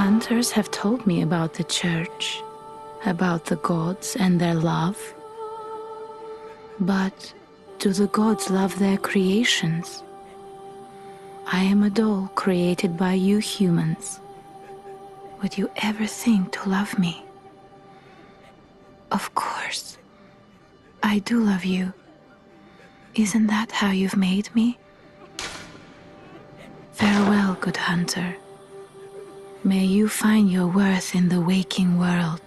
Hunters have told me about the church, about the gods and their love. But do the gods love their creations? I am a doll created by you humans. Would you ever think to love me? Of course. I do love you. Isn't that how you've made me? Farewell, good hunter. May you find your worth in the waking world.